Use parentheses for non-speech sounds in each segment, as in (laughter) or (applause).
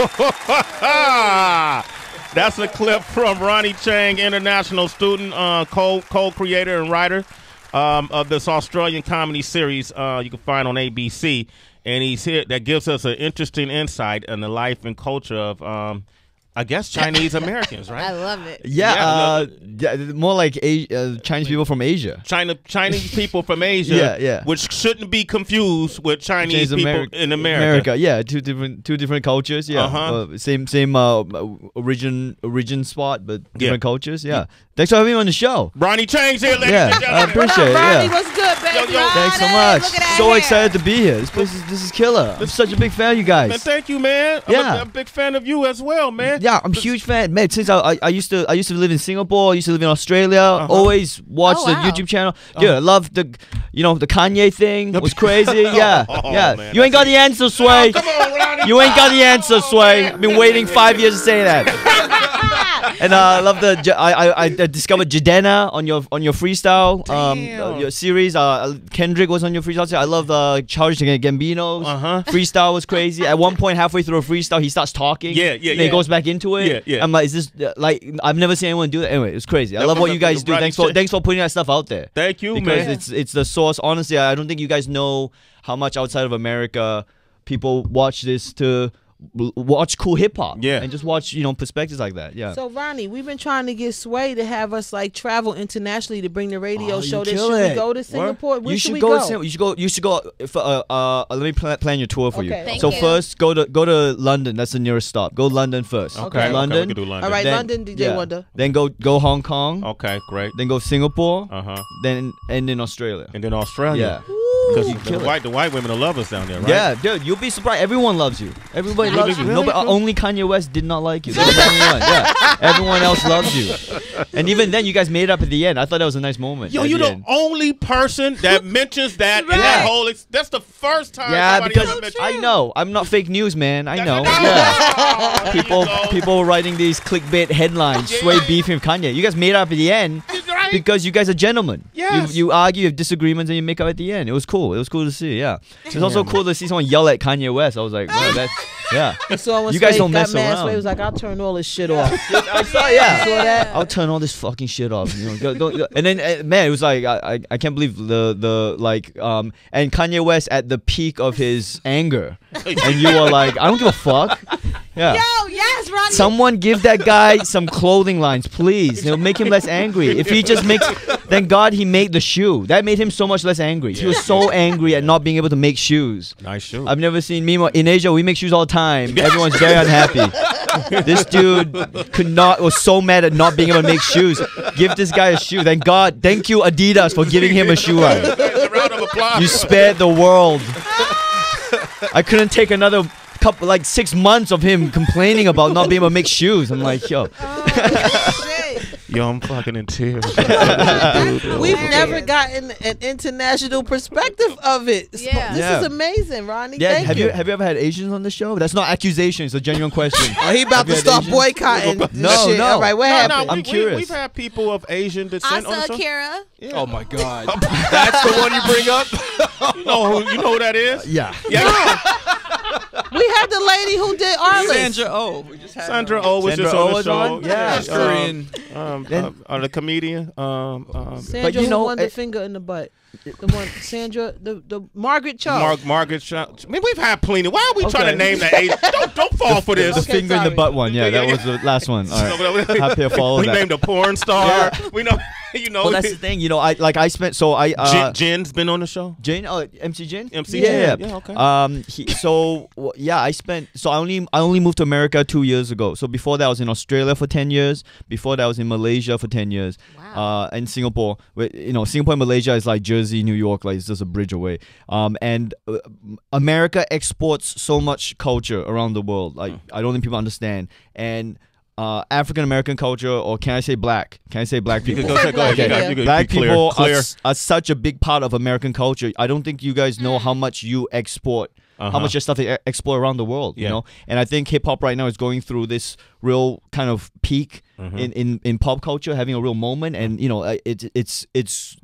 (laughs) That's a clip from Ronny Chieng, international student, uh, co co creator and writer um, of this Australian comedy series uh, you can find on ABC. And he's here that gives us an interesting insight in the life and culture of. Um, I guess Chinese Americans, right? (laughs) I love it. Yeah, Yeah, uh, yeah, more like A- uh, Chinese people from Asia. China Chinese (laughs) people from Asia, Yeah, yeah. which shouldn't be confused with Chinese Chinese people Ameri- in America. yeah, two different two different cultures. Yeah, Uh-huh. Uh, same same uh, origin origin spot, but different Yeah. cultures. Yeah. Thanks for having me on the show. Ronny Chieng's here, ladies Yeah, and I appreciate it. Ronny, Yeah. what's good, baby? Yo, yo, Thanks so much. Look at that So hair. excited to be here. This place is this is killer. I'm such a big fan of you guys. Man, thank you, man. I'm, Yeah. a, I'm a big fan of you as well, man. Yeah, I'm a huge fan, man. Since I, I, I used to I used to live in Singapore, I used to live in Australia. Uh-huh. Always watch Oh, the wow. YouTube channel. Dude, I love the, you know, the Kanye thing That was crazy. (laughs) Yeah, Oh, yeah. man, you ain't got the answer, Sway. Come on, You ain't got the answer, Sway. I've been waiting five years to say that. (laughs) and uh, I love the I I discovered Jadena on your on your freestyle um Damn. uh, your series. Uh, Kendrick was on your freestyle. I love the Childish Gambino's Uh-huh. freestyle was crazy. At one point, halfway through a freestyle, he starts talking. Yeah, yeah, Then he goes back into it. Yeah, yeah. I'm like, is this uh, like I've never seen anyone do that. Anyway, it's crazy. I That love what you guys do. Thanks for thanks for putting that stuff out there. Thank you, because man. it's it's the source. Honestly, I don't think you guys know how much outside of America people watch this to watch cool hip hop. Yeah. and just watch you know perspectives like that. Yeah. So Ronny, we've been trying to get Sway to have us like travel internationally to bring the radio Oh, show. This kill should we it. go to Singapore? Where you should, should we go. go? Sing- you should go. You should go. If, uh, uh, let me pla- plan your tour for Okay. you. Thank so you. first, go to go to London. That's the nearest stop. Go London first. okay, Okay. okay, London. we can do London. All right, Then- London, DJ yeah. Wonder. Then go go Hong Kong. Okay, great. Then go Singapore. Uh huh. Then end in Australia. And then Australia. Yeah. Because You the kill it. white the white women will love us down there, right? Yeah, dude, you'll be surprised. Everyone loves you. Everybody Really? loves you. Really? Nobody, Really? only Kanye West did not like you. That's the only one. Yeah, everyone else loves you. And even then, you guys made it up at the end. I thought that was a nice moment. Yo, at you the the only person that (laughs) mentions that in that whole. Ex- that's the first time. Yeah, because ever I know I'm not fake news, man. I know. Yeah. (laughs) People, go. people writing these clickbait headlines, Yeah. sway beefing with Kanye. You guys made it up at the end Right? because you guys are gentlemen. Yes. You, you argue, you have disagreements, and you make up at the end. It was cool. It was cool to see. Yeah. It's also cool to see someone yell at Kanye West. I was like, wow, that's (laughs) yeah. So when You guys Sway don't got mess around. Sway was like, "I'll turn all this shit off." (laughs) I saw, yeah. Saw that? I'll turn all this fucking shit off. You know, go, don't, go- and then uh, man, it was like I, I I can't believe the the like um and Kanye West at the peak of his anger, (laughs) and you were like, I don't give a fuck. Yeah. Yo, yes, Ronnie. Someone give that guy (laughs) some clothing lines, please. It'll make him less angry. If he just makes, thank God he made the shoe. That made him so much less angry. He was so angry at not being able to make shoes. Nice shoe. I've never seen meanwhile in Asia we make shoes all the time. Everyone's very unhappy. this dude could not was so mad at not being able to make shoes. Give this guy a shoe. Thank God. Thank you Adidas for giving him a shoe line. round of applause. You spared the world. (laughs) I couldn't take another couple like six months of him complaining about not being able to make shoes. I'm like, yo. (laughs) Yo, I'm fucking in tears. (laughs) We've never gotten an international perspective of it. Yeah. This Yeah. is amazing, Ronny. Yeah, Thank have you. you have you ever had Asians on the show? That's not accusation, it's a genuine question. (laughs) Oh, he about to Have you had start Asians? boycotting. No, shit. no. All right, what No, happened? no, I'm we, curious. We, have had people of Asian descent on the show. Akira. Yeah. Oh my god. That's the one you bring up? You know who? You know who that is? yeah. Yeah. We had the lady who did Arliss. Sandra Oh. We just had Sandra her O was Sandra just Oh on the was show. on? Yeah. She's Korean. Um, Then- um, uh, the comedian. Um, um, Sandra you who know, won the eh, finger in the butt. The one, Sandra, the the Margaret Cho. Mark, Margaret. Sh- I mean, we've had plenty. Why are we trying to name that? Asian? (laughs) Don't don't fall for this. The Okay, finger in the butt one. Yeah, that was the last one. All right. (laughs) we Happy to follow that. named a porn star. (laughs) We know. You know. Well, that's the thing. You know, I like I spent so I uh, Jen, Jen's been on the show. Jane, oh, MC Jin, MC yeah, Jane, yeah, yeah, okay. Um, he, so yeah, I spent so I only I only moved to America two years ago. So before that, I was in Australia for ten years. Before that, I was in Malaysia for ten years. Wow. Uh, and Singapore, Wait, you know, Singapore and Malaysia is like Jersey, New York, like it's just a bridge away. Um, and uh, America exports so much culture around the world. Like I don't think people understand. And uh, African American culture, or can I say black? Can I say black people? could go ahead. Go. Okay. You got- Black clear. people are, Clear. s- are such a big part of American culture. I don't think you guys know how much you export, how Uh-huh. much your stuff you e- export around the world. You know, and I think hip hop right now is going through this real kind of peak Mm-hmm. in, in in pop culture, having a real moment, and you know, uh, it's it's it's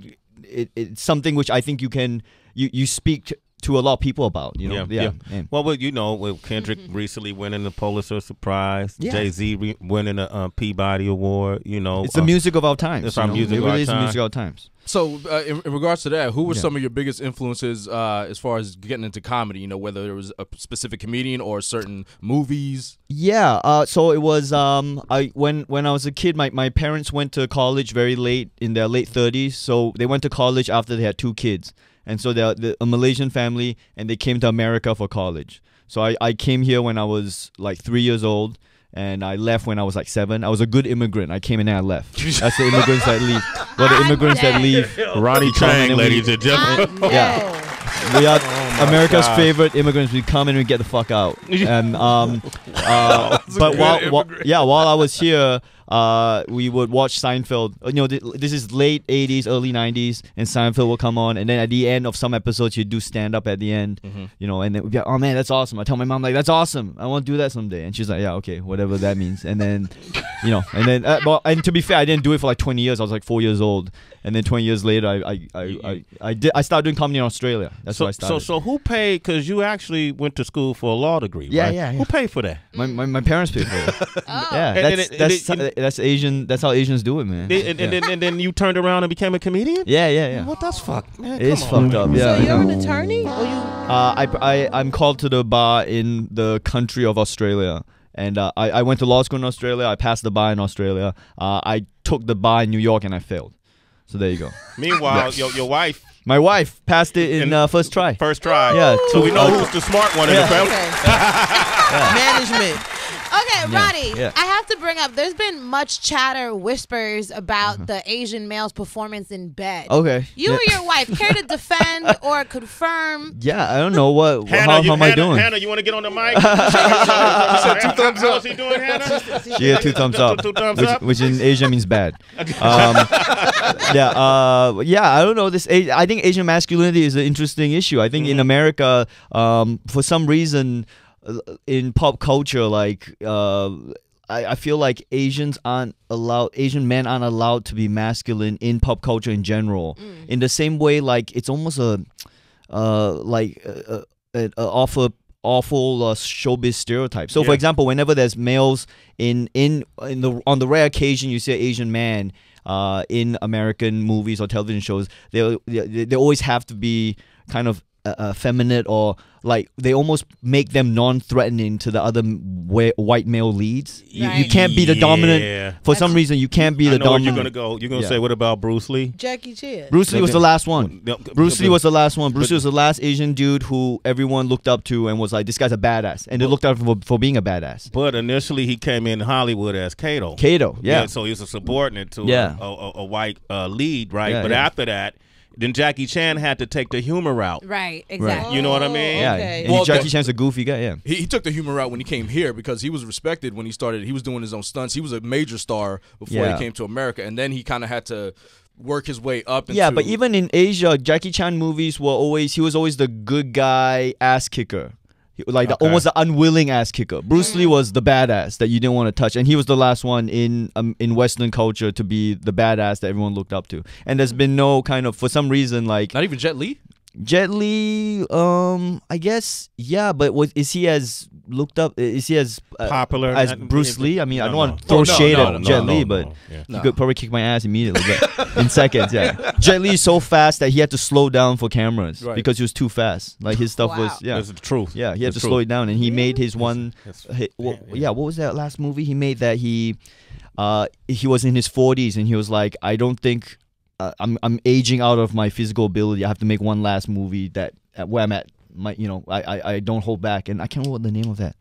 it, it's something which I think you can you you speak. T- to a lot of people about. You know, Yeah, yeah. yeah. Well, well, you know, with Kendrick recently winning the Pulitzer Prize, Yeah. Jay Z re- winning a uh, Peabody Award. You know, it's the uh, music of our times. it's our know? music It of really our is the time. music of our times. So, uh, in, in regards to that, who were Yeah. some of your biggest influences uh, as far as getting into comedy? You know, whether it was a specific comedian or certain movies. Yeah. Uh, so it was um I when when I was a kid, my, my parents went to college very late in their late thirties. So they went to college after they had two kids, and so they're, they're a Malaysian family, and they came to America for college. So I, I came here when I was like three years old. And I left when I was like seven. I was a good immigrant. I came in and I left. (laughs) That's the immigrants that leave. Well, the immigrants that leave. (laughs) Ronny come and Chieng, then we- ladies and gentlemen. I'm Yeah. We are America's God. favorite immigrants. We come in and we get the fuck out. (laughs) And um, uh, but while, while yeah, while I was here, uh, we would watch Seinfeld. Uh, You know, th- this is late '80s, early '90s, and Seinfeld will come on. And then at the end of some episodes, you do stand up at the end. You know, and then we'd be like, "Oh man, that's awesome!" I tell my mom like, "That's awesome. I want to do that someday." And she's like, "Yeah, okay, whatever that means." And then, (laughs) you know, and then, uh, well, and to be fair, I didn't do it for like 20 years. I was like four years old, and then 20 years later, I I I, I, I did I started doing comedy in Australia. That's so, where I so, started. so who paid? Because you actually went to school for a law degree, Yeah, right? yeah, yeah. Who paid for that? My, my, my parents paid for it. Oh. (laughs) Yeah, And- and that's it- that's and it- that's Asian. That's how Asians do it, man. And, and, yeah. then, and then you turned around and became a comedian. yeah, yeah, yeah. What that's fucked, man. It's fucked up. Yeah. so you're an attorney, or you? Uh, I, I I'm called to the bar in the country of Australia, and uh, I I went to law school in Australia. I passed the bar in Australia. Uh, I took the bar in New York and I failed. So there you go. (laughs) Meanwhile, your, your wife My wife passed it in In- uh, first try. first try. Yeah, So we know uh, who's the smart one in the family. Okay. (laughs) Management. Okay, Ronny, yeah. I have to bring up there's been much chatter, whispers about Uh-huh. the Asian male's performance in bed. Okay. You yeah. or your wife care to (laughs) defend or confirm? Yeah, I don't know what. Hannah, how you, how am I doing? Hannah, you want to get on the mic? (laughs) you said two thumbs up. How's he doing, Hannah? Yeah, two thumbs up, Two thumbs which, up. which in Asia means bad. (laughs) Um, yeah, uh, yeah. I don't know. This, I think Asian masculinity is an interesting issue. I think Mm-hmm. in America, um, for some reason, in pop culture, like uh, I, I feel like Asians aren't allowed. Asian men aren't allowed to be masculine in pop culture in general. In the same way, like it's almost a, uh, like uh, uh, awful awful uh, showbiz stereotype. So, for example, whenever there's males in in in the on the rare occasion you see an Asian man uh, in American movies or television shows, they they, they always have to be kind of uh, uh, feminine or like they almost make them non-threatening to the other white male leads. You, you can't be the dominant. Yeah. For some reason, you can't be I the know where dominant. you're gonna go. You're gonna Yeah. say, what about Bruce Lee? Jackie Chan. Bruce Lee was the last one. Bruce Lee was the last one. Bruce Lee was the last Asian dude who everyone looked up to and was like, "This guy's a badass," and they looked up for, for being a badass. But initially, he came in Hollywood as Kato. Kato, yeah, so he was a subordinate to Yeah. a, a, a white uh, lead, right? Yeah, but yeah. after that, then Jackie Chan had to take the humor route. Right, exactly. You know what I oh, mean? yeah. Okay. And Well, Jackie the- Chan's a goofy guy. Yeah, He, he took the humor route when he came here because he was respected when he started. He was doing his own stunts. He was a major star before Yeah. he came to America, and then he kind of had to work his way up. Into, yeah. But even in Asia, Jackie Chan movies were always he was always the good guy ass kicker. He- Like the, almost the unwilling ass kicker. Bruce Lee was the badass that you didn't want to touch, and he was the last one in um, in Western culture to be the badass that everyone looked up to. And there's been no kind of for some reason like not even Jet Li. Jet Li, um, I guess, yeah, but was is he as looked up? Is he as uh, Popular as and- Bruce Lee? I mean, I don't no. want to throw Oh, no, shade no, at no, Jet no, Li, no, but no, yeah. he could probably kick my ass immediately, but in seconds. Yeah, (laughs) Jet Li is so fast that he had to slow down for cameras Right. because he was too fast. Like his stuff Wow. was, yeah, That's the truth. yeah, he had It's to true. slow it down, and he made his one. That's- hi- wha- yeah, yeah, what was that last movie he made that he, uh, he was in his forties and he was like, I don't think. Uh, I'm I'm aging out of my physical ability. I have to make one last movie that at where I'm at. My you know I, I, I don't hold back, and I can't remember the name of that.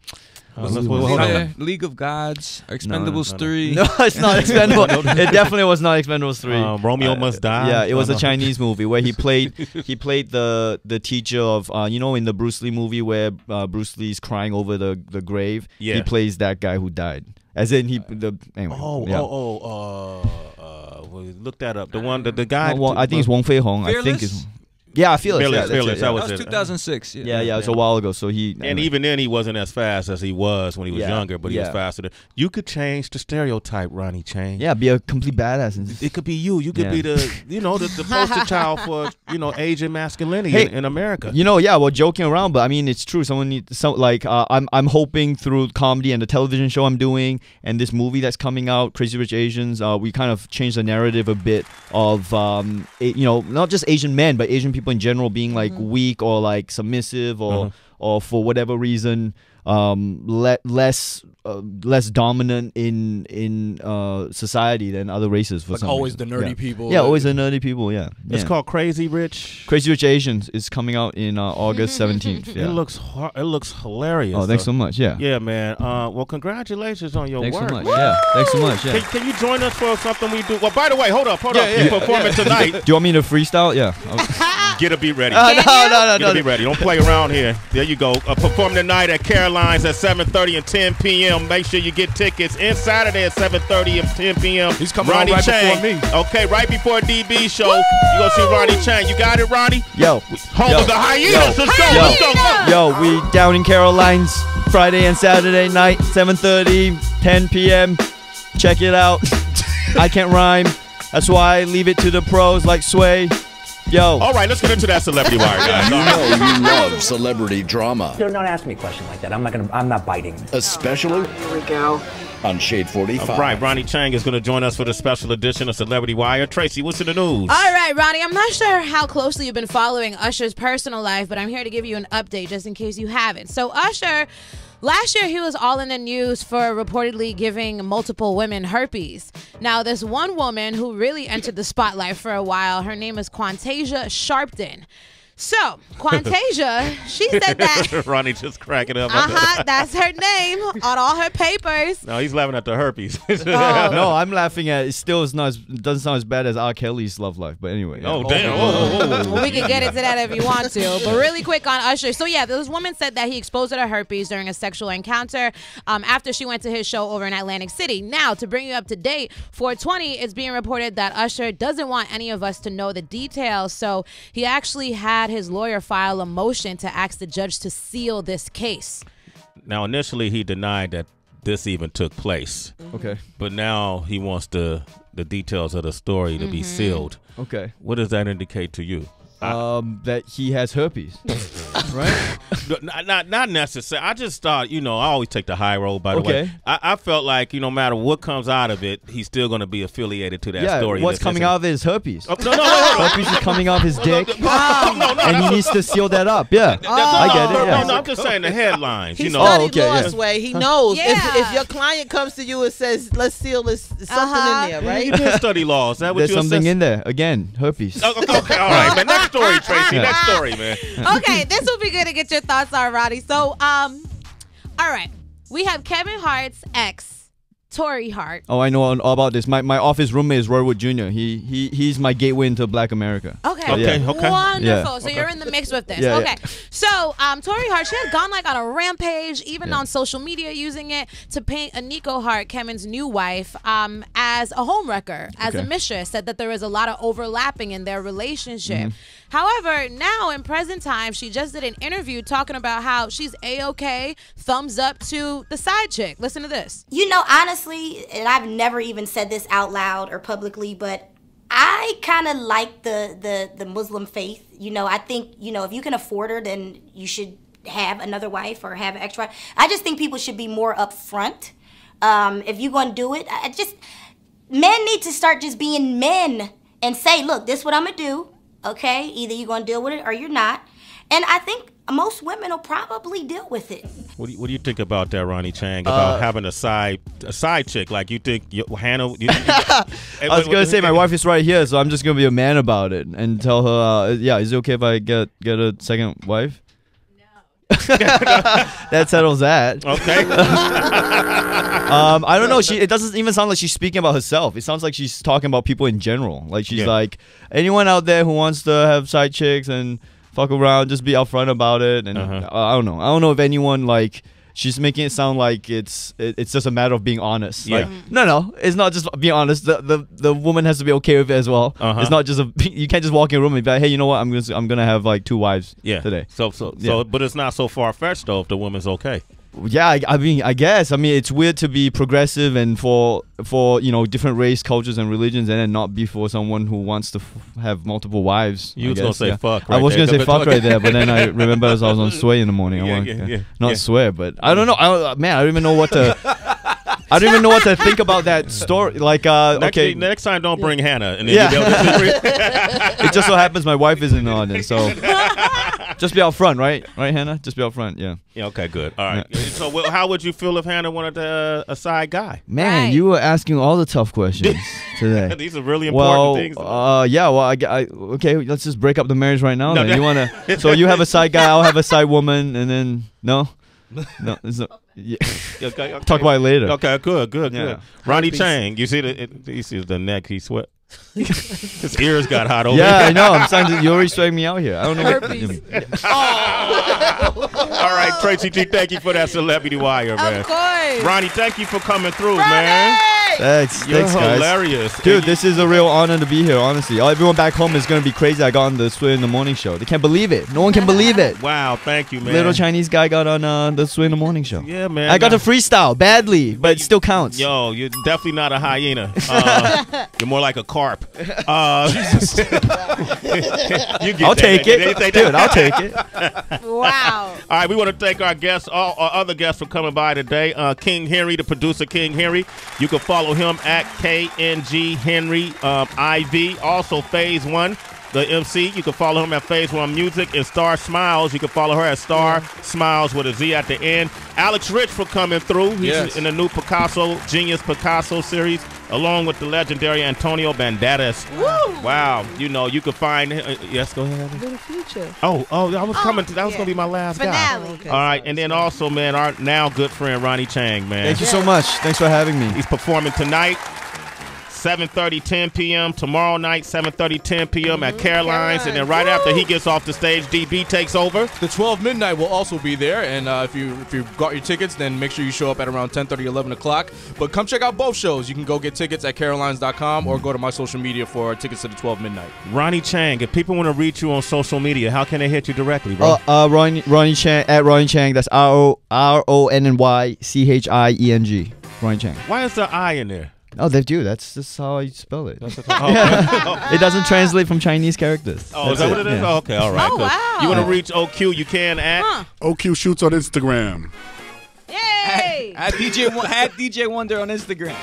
Uh, let's- well, hold on. Yeah, League of Gods, Expendables no, no. (laughs) 3. No, it's not Expendable. (laughs) it definitely was not Expendables three. Uh, Romeo Must Die? Yeah, it was No, a no. Chinese movie where he (laughs) played he played the the teacher of uh, you know in the Bruce Lee movie where uh, Bruce Lee's crying over the the grave. Yeah. he plays that guy who died. As in he the anyway. Oh, yeah. oh, oh, uh, uh, well, look that up. The one, the, the guy. Well, well, I think it's Wong Fei Hong. I think it's Yeah, Fearless. Fearless, yeah, that's Fearless, it, that was That was it. 2006. yeah, yeah, it's a while ago. So he And anyway. even then, he wasn't as fast as he was when he was Yeah, younger, but he was faster. Than, you could change the stereotype, Ronny Chieng. yeah, be a complete badass. And It could be you. You could Yeah. be the, you know, the, the (laughs) poster child for, you know, Asian masculinity Hey, in, in America. You know, yeah, we're joking around, but I mean, it's true. Someone needs some like uh, I'm. I'm hoping through comedy and the television show I'm doing and this movie that's coming out, Crazy Rich Asians. Uh, we kind of changed the narrative a bit of, um, a- you know, not just Asian men, but Asian people in general being like weak or like submissive or Uh-huh. or for whatever reason um le- less uh, less dominant in in uh society than other races for Like some always reason. the nerdy yeah. people. Yeah, always the nerdy people. Yeah, It's yeah. called Crazy Rich. Crazy Rich Asians is coming out in uh, August (laughs) 17th. Yeah. It looks har- it looks hilarious. oh, thanks though. so much. Yeah. Yeah, man. Uh, well, congratulations on your Thanks work. so much. Yeah. Thanks so much. Can, Yeah. can you join us for something we do? Well, by the way, hold up, hold up. Yeah, You're yeah, performing (laughs) tonight. Do you want me to freestyle? Yeah. (laughs) I'll- Get a beat ready. Uh, no, no, Get no, a beat ready. Don't play around here. There you go. Uh, perform tonight at Caroline's at 7:30 and 10 p.m. Make sure you get tickets. In Saturday at 7:30 and 10 p.m. He's coming on Ronny right Chieng. before me. Okay, right before DB show. You gonna see Ronny Chieng. You got it, Ronny? Yo. Home Yo. of the hyenas. Yo. Let's go. Yo. Let's go. go. Yo, we down in Caroline's Friday and Saturday night, 7:30, 10 p.m. Check it out. (laughs) I can't rhyme. That's why I leave it to the pros like Sway. Yo. All right, let's get into that celebrity wire, guys. You know you love celebrity drama, Don't, don't ask me a question like that. I'm not gonna. I'm not biting. especially Here we go. on Shade 45. All right, Ronny Chieng is going to join us for the special edition of Celebrity Wire. Tracy, what's in the news? All right, Ronny, I'm not sure how closely you've been following Usher's personal life, but I'm here to give you an update just in case you haven't. So, Usher, last year he was all in the news for reportedly giving multiple women herpes. Now, this one woman who really entered the spotlight for a while, her name is Quantasia Sharpton. So, Quantasia, she said that. (laughs) Ronny just cracking up. Uh huh. That's her name on all her papers. No, he's laughing at the herpes. (laughs) Oh. (laughs) No, I'm laughing at it. Still, is not as, doesn't sound as bad as R. Kelly's love life. But anyway. yeah. Oh, damn. Whoa, whoa, whoa, whoa. Well, we can get into that if you want to. But really quick on Usher. So yeah, this woman said that he exposed her to herpes during a sexual encounter um, after she went to his show over in Atlantic City. Now, to bring you up to date, 420 it's being reported that Usher doesn't want any of us to know the details. So he actually had his lawyer file a motion to ask the judge to seal this case. Now, initially, he denied that this even took place, Okay. but now he wants the the details of the story to be mm-hmm. sealed. Okay. What does that indicate to you? Um, that he has herpes. (laughs) right? (laughs) Not, not, not necessary. I just thought, you know, I always take the high road. By the way, I, I felt like, you know, no matter what comes out of it, he's still going to be affiliated to that yeah. story. What's coming out of it is herpes. Oh, no, no, no, no, herpes is coming off his dick, no, no, no, and he needs to seal that up. Yeah. I get it. No, Yeah. no, no, I'm just saying the (laughs) headlines. He You know, studied okay, law yeah. way. He knows if, Yeah. if your client comes to you and says, "Let's seal this something Uh-huh. in there," right? you right? did study law. Is that what There's you something assess- in there. Again, herpes. Oh, okay, okay, all right, man. Next story, (laughs) Tracy. Next story, man. okay, this will be good to get your thoughts on, Ronny. So, um, all right, we have Kevin Hart's ex, Torrei Hart. Oh, I know all about this. My my office roommate is Roy Wood Jr. He he he's my gateway into Black America. Okay. Okay, Yeah. okay. Wonderful. Yeah. So you're in the mix with this. Yeah, okay. So um, Torrei Hart, she has gone like on a rampage, even Yeah. on social media, using it to paint Eniko Hart, Kevin's new wife, um, as a homewrecker, as a Okay. mistress. Said that there was a lot of overlapping in their relationship. Mm-hmm. However, now in present time, she just did an interview talking about how she's a okay, thumbs up to the side chick. Listen to this. You know, honestly, and I've never even said this out loud or publicly, but I kind of like the, the the Muslim faith. You know, I think you know if you can afford her, then you should have another wife or have an extra. I just think people should be more upfront. Um, if you're gonna do it, I just men need to start just being men and say, look, this is what I'm gonna do. Okay, either you're gonna deal with it or you're not. And I think most women will probably deal with it. What do you, what do you think about that, Ronny Chieng? About having a side a side chick like you think you, Hannah? You, (laughs) you, I was gonna say my wife is right here, so I'm just gonna be a man about it and tell her, uh, yeah, is it okay if I get get a second wife? (laughs) That settles that. Okay. (laughs) Um, I don't know. She it doesn't even sound like she's speaking about herself. It sounds like she's talking about people in general. Like she's Yeah. like anyone out there who wants to have side chicks and fuck around, just be upfront about it. And Uh-huh. uh, I don't know. I don't know if anyone like she's making it sound like it's it, it's just a matter of being honest. Yeah. Like, no, no, it's not just being honest. The, the the woman has to be okay with it as well. Uh-huh. It's not just a (laughs) you can't just walk in a room and be like, hey, you know what? I'm gonna I'm gonna have like two wives Yeah. today. So so Yeah. so, but it's not so far fetched though if the woman's okay. Yeah, I, I mean, I guess. I mean, it's weird to be progressive and for for you know different race, cultures, and religions, and then not be for someone who wants to f- have multiple wives. You I was gonna say yeah. fuck I right was there. gonna say fuck right there, but then I remember as I was on (laughs) Sway in the morning. I Yeah, went, yeah, okay. yeah, Not yeah. swear, but I don't know. I man, I don't even know what to. I don't even know what to think about that story. Like, uh, Next, okay, next time don't bring Hannah and then Yeah. you'll be able to (laughs) disagree. it just so happens my wife is in the audience, so (laughs) just be out front, right? Right, Hannah? Just be out front, yeah. yeah, okay, good. All right. So well, how would you feel if Hannah wanted uh, a side guy? Man, Right. you were asking all the tough questions (laughs) today. These are really important well, things. uh, yeah. Well, I, I okay. Let's just break up the marriage right now. No, then that- you wanna? (laughs) so you have a side guy, I'll have a side woman, and then no, no. It's not, (laughs) yeah. Okay, okay. Talk about it later. Okay, good, good, Yeah. good. Ronny Chieng, you see the it, you see the neck he sweat. His ears got hot over Yeah. I know. I'm starting to, you're already sweating me out here. I don't know. What, Herpes. (laughs) All right, Tracy G, thank you for that celebrity wire, man. Of course. Ronny, thank you for coming through, man. thanks, You're thanks, guys. hilarious, Dude, And this is a real honor to be here. Honestly, Oh, everyone back home is gonna be crazy. I got on the Sway in the Morning show. They can't believe it. No one can believe it. Wow, thank you, man. Little Chinese guy got on uh, the Sway in the Morning show. Yeah, man. I got Nah. to freestyle badly, but it still counts. Yo, you're definitely not a hyena. (laughs) Uh, you're more like a carp. Uh, (laughs) you get I'll that. take They- they it, dude. I'll take it. Wow. (laughs) All right, we want to thank our guests, all our other guests for coming by today. Uh, King Henry, the producer, King Henry. You can follow him at KNG Henry um, IV. Also, Phase One, the MC. You can follow him at Phase One Music. And Star Smiles, you can follow her at Star Smiles with a Z at the end. Alex Rich for coming through. He's Yes. in the new Picasso Genius Picasso series, along with the legendary Antonio Banderas. Wow, you know you could find. Uh, yes, go ahead. Little future. Oh, oh, I was Oh, coming. To, that was yeah. gonna be my last guy. Finale. Okay. All right, and then also, man, our now good friend Ronny Chieng, man. Thank you so much. Thanks for having me. He's performing tonight, 7:30, 10 p.m. Tomorrow night, 7:30, 10 p.m. at Caroline's, and then right after he gets off the stage, DB takes over. The 12 midnight will also be there, and uh, if you if you got your tickets, then make sure you show up at around 10:30, 11 o'clock. But come check out both shows. You can go get tickets at carolines.com or go to my social media for tickets to the 12 midnight. Ronny Chieng. If people want to reach you on social media, how can they hit you directly, bro? Uh, uh, Ronny, Ronny Chieng at Ronny Chieng. That's R O R O N N Y C H I E N G. Ronny Chieng. Why is the I in there? Oh, they do. That's just how I spell it. Oh, (laughs) okay. (laughs) it doesn't translate from Chinese characters. Oh, is That's that what it is? yeah. Oh, okay, all right. Oh, wow. You want to reach OQ? You can at. Huh. OQ shoots on Instagram. Yay. At DJ at DJ Wonder on Instagram.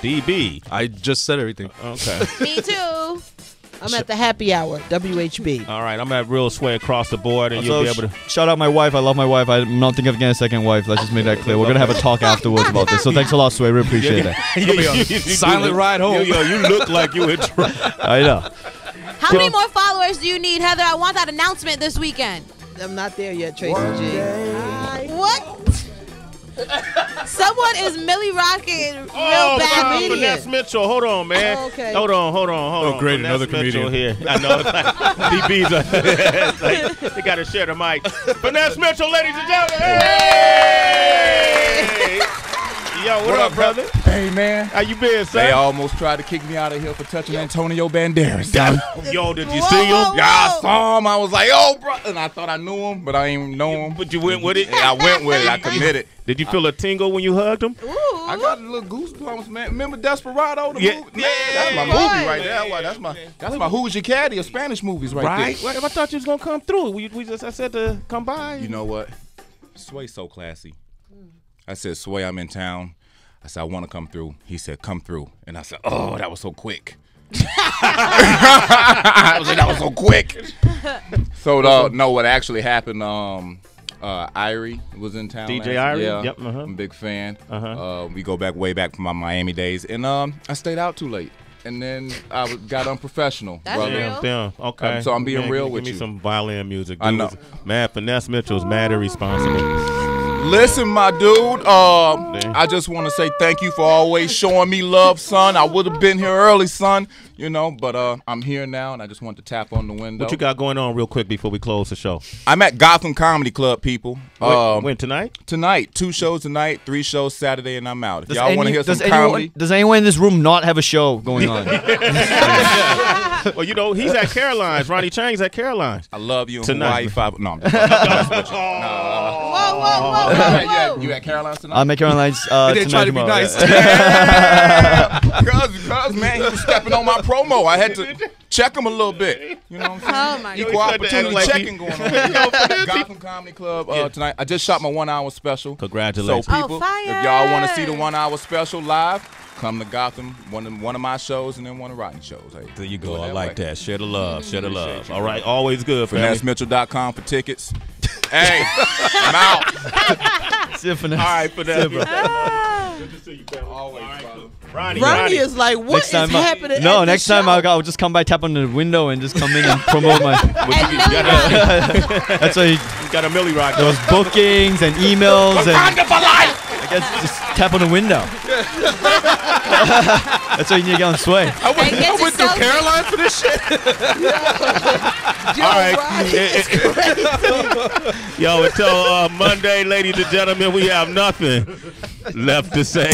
DB. I just said everything. Okay. Me too. I'm at the happy hour, WHB. All right. I'm at Real Sway across the board, and Also, you'll be able to. shout out my wife. I love my wife. I'm not thinking of getting a second wife. Let's just make that clear. We're gonna have a talk afterwards about this. So thanks a lot, Sway. We appreciate that. (laughs) Silent ride home. Yo, yo, you look like you in trouble. (laughs) I know. How many more followers do you need, Heather? I want that announcement this weekend. I'm not there yet, Tracy G. Hi. What? (laughs) Someone is Millie rocking real Oh, bad God, comedian. Finesse Mitchell. Hold on, man. Oh, okay. Hold on, hold on, hold oh, on. Oh, great, Finesse another Mitchell comedian. here. I know. It's like, (laughs) DB's a, it's (laughs) like, they got to share the mic. Finesse Mitchell, ladies and gentlemen. Hey! Yo, what, up, brother? Hey, man. How you been, son? They almost tried to kick me out of here for touching Antonio Banderas. Yo, (laughs) did you Whoa, see him? Yeah, I saw him. I was like, oh, bro. And I thought I knew him, but I ain't even know him. But you went with it? Yeah, I went with it. I committed. (laughs) Did you feel a tingle when you hugged him? Ooh. I got a little goosebumps, man. Remember Desperado? The Yeah. movie? Man, that's my Yeah. movie right there. Well, That's my that's my Who's Your Caddy of Spanish movies right, Right. there. Well, if I thought you was gonna come through, we, we just I said to come by. You know what? Sway so classy. I said, Sway, I'm in town. I said, I want to come through. He said, come through. And I said, oh, that was so quick. (laughs) I was like, that was so quick. (laughs) So uh, no, what actually happened? Um, uh, Irie was in town. DJ last- Irie? Yeah, Yep, uh-huh. I'm a big fan. Uh-huh. Uh, we go back way back from my Miami days, and um, I stayed out too late, and then I was- got unprofessional. That's brother. real. Damn, damn. Okay. Um, so I'm being Man, real give with me you. some violin music. I Dude know. was- Man, Finesse Mitchell's mad irresponsible. Listen, my dude. Um, I just want to say thank you for always showing me love, son. I would have been here early, son. You know, but uh, I'm here now, and I just want to tap on the window. What you got going on, real quick, before we close the show? I'm at Gotham Comedy Club, people. When- Um, when tonight? Tonight, two shows tonight, three shows Saturday, and I'm out. If Does y'all want to hear some does anyone, comedy, Does anyone in this room not have a show going (laughs) on? (laughs) (laughs) (laughs) well, you know, he's at Caroline's. Ronny Chieng's at Caroline's. I love you Tonight. Hawaii. Five. No, I'm just (laughs) messing with you. No, no, no. Whoa, whoa, whoa, You whoa, at- you at- You at Caroline's tonight? I'm at Caroline's uh, They tonight try to be nice. yeah. Cause, (laughs) cause, man, he was stepping on my promo. I had to check him a little bit. You know what I'm saying? Oh my Equal God. To opportunity like checking going on. Gotham Comedy Club uh, tonight. I just shot my one hour special. Congratulations. So Oh, people, fire. if y'all want to see the one hour special live, come to Gotham. One of one of my shows and then one of Rodney's shows. Hey, There you go. I like way. that. Share the love. Share the love. you, All bro. Always good, family. FinesseMitchell.com for tickets. (laughs) hey, I'm out. (laughs) See you for now. All right, for that. Always, brother. Ronny, Ronny is like, what Next is time, I- happening? no, at the next time show? I'll, I'll just come by, tap on the window, and just come in and promote my. (laughs) And Millie Rock. That's why you, You got a Millie Rock. those bookings and emails and. I guess just tap on the window. That's why you need to go and sway. I went, I went through yourself- Caroline for this shit. (laughs) All right. (laughs) Yo, until uh, Monday, ladies and gentlemen, we have nothing left to say.